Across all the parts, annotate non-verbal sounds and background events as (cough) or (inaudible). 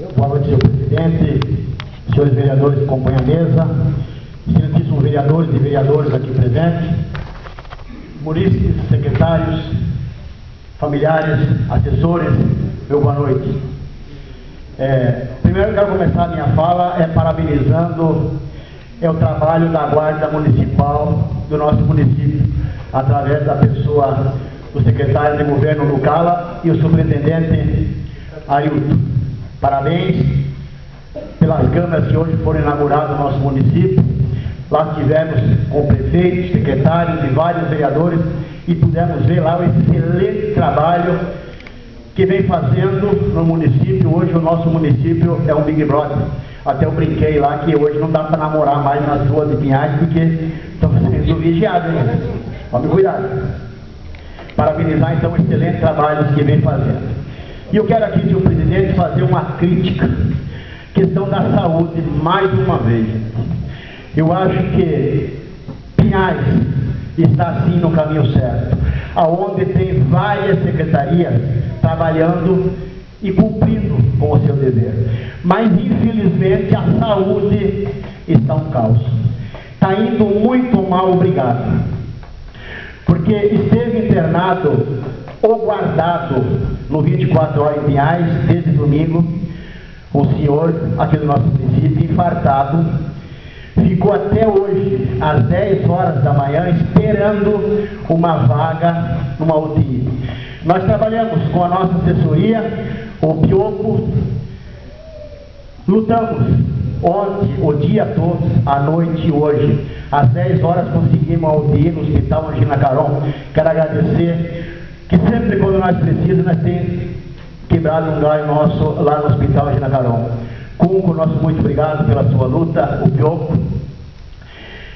Boa noite, senhor presidente, senhores vereadores que compõem a mesa, excelentíssimos vereadores e vereadores aqui presentes, munícipes, secretários, familiares, assessores, meu boa noite. É, primeiro eu quero começar a minha fala é parabenizando é o trabalho da Guarda Municipal do nosso município, através da pessoa do secretário de governo Lucala e o superintendente Ailton. Parabéns pelas câmaras que hoje foram inauguradas no nosso município. Lá tivemos com prefeitos, secretários e vários vereadores e pudemos ver lá o excelente trabalho que vem fazendo no município. Hoje o nosso município é um Big Brother. Até eu brinquei lá que hoje não dá para namorar mais nas ruas de Pinhais porque estão (laughs) sendo vigiados. Né? Tome cuidado. Parabenizar então o excelente trabalho que vem fazendo. E eu quero aqui, senhor presidente, fazer uma crítica. Questão da saúde, mais uma vez. Eu acho que Pinhais está sim no caminho certo, aonde tem várias secretarias trabalhando e cumprindo com o seu dever. Mas infelizmente a saúde está um caos. Está indo muito mal, obrigado. Porque esteve internado ou guardado no 24 horas em Pinhais, desde domingo, o senhor aqui do nosso município, infartado, ficou até hoje, às 10 horas da manhã, esperando uma vaga numa UTI. Nós trabalhamos com a nossa assessoria, o Pioco, lutamos ontem, o dia todo, à noite e hoje. Às 10 horas conseguimos a UTI no Hospital Angina Caron. Quero agradecer que sempre quando nós precisamos, nós temos quebrado um galho nosso lá no Hospital Angina Caron. Cunco, nosso muito obrigado pela sua luta, o Pioco.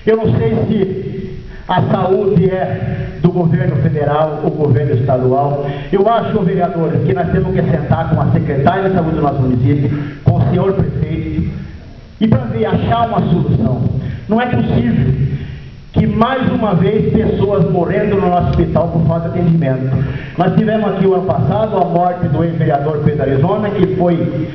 Eu não sei se a saúde é do governo federal ou governo estadual. Eu acho, vereadores, que nós temos que sentar com a secretária de saúde do nosso município, com o senhor prefeito, e para ver, achar uma solução. Não é possível que mais uma vez pessoas morrendo no nosso hospital por falta de atendimento. Nós tivemos aqui o ano passado a morte do ex-vereador Pedro Arizona, que foi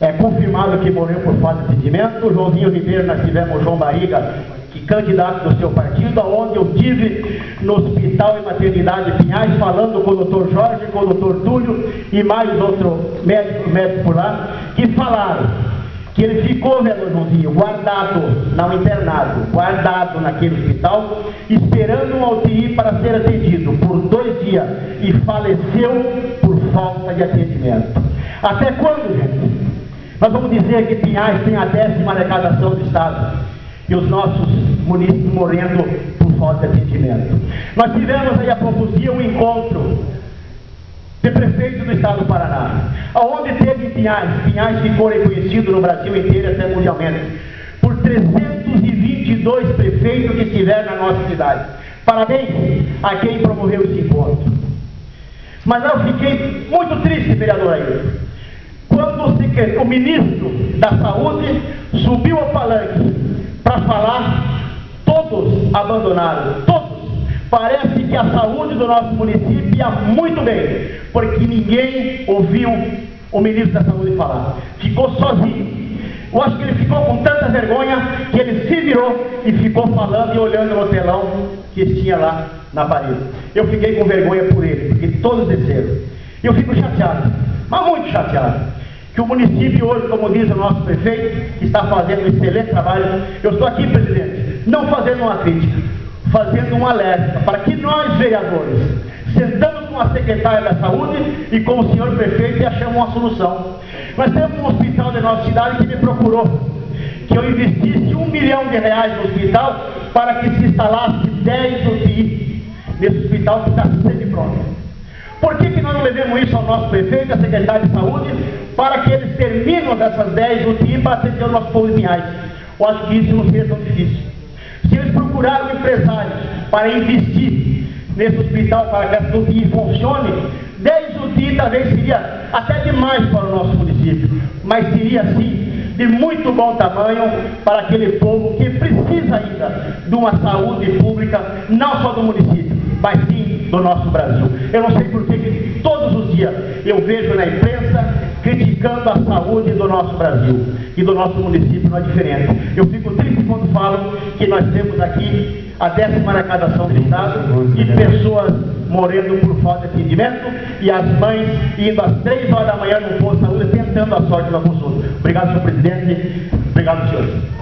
é, confirmado que morreu por falta de atendimento. O Joãozinho Ribeiro, nós tivemos o João Barriga, que candidato do seu partido, onde eu tive no Hospital e Maternidade Pinhais, falando com o doutor Jorge, com o doutor Túlio e mais outro médico, médico por lá, que falaram que ele ficou, vereador Joãozinho, guardado, não internado, guardado naquele hospital, esperando um UTI para ser atendido por dois dias e faleceu por falta de atendimento. Até quando, gente? Nós vamos dizer que Pinhais tem a décima arrecadação do Estado e os nossos municípios morrendo por falta de atendimento. Nós tivemos aí há poucos dias um encontro de prefeito do estado do Paraná, aonde teve Pinhais, Pinhais ficou reconhecido no Brasil inteiro até mundialmente, por 322 prefeitos que estiveram na nossa cidade. Parabéns a quem promoveu esse encontro. Mas eu fiquei muito triste, vereador quando o ministro da Saúde subiu ao palanque para falar, todos abandonaram, todos Parece que a saúde do nosso município ia muito bem, porque ninguém ouviu o ministro da Saúde falar. Ficou sozinho. Eu acho que ele ficou com tanta vergonha que ele se virou e ficou falando e olhando no telão que tinha lá na parede. Eu fiquei com vergonha por ele, porque todos desceram. Eu fico chateado, mas muito chateado. Que o município hoje, como diz o nosso prefeito, está fazendo um excelente trabalho. Eu estou aqui, presidente, não fazendo uma crítica, fazendo um alerta para que nós, vereadores, secretária da saúde e com o senhor prefeito e achamos uma solução. Nós temos um hospital da nossa cidade que me procurou, que eu investisse um milhão de reais no hospital para que se instalasse 10 UTI nesse hospital que está sempre pronto. Por que, que nós não levemos isso ao nosso prefeito à secretária de saúde para que eles terminem dessas 10 UTI para atender o nosso povo de Pinhais? Eu acho que isso não seria tão difícil. Se eles procuraram empresários para investir nesse hospital para que essa UTI funcione, 10 UTI talvez seria até demais para o nosso município, mas seria sim de muito bom tamanho para aquele povo que precisa ainda de uma saúde pública, não só do município, mas sim do nosso Brasil. Eu não sei por que todos os dias eu vejo na imprensa criticando a saúde do nosso Brasil e do nosso município não é diferente. Eu fico triste quando falam que nós temos aqui a décima arrecadação do Estado e pessoas morrendo por falta de atendimento e as mães indo às três horas da manhã no posto de saúde tentando a sorte na consulta. Obrigado, senhor presidente. Obrigado, senhores.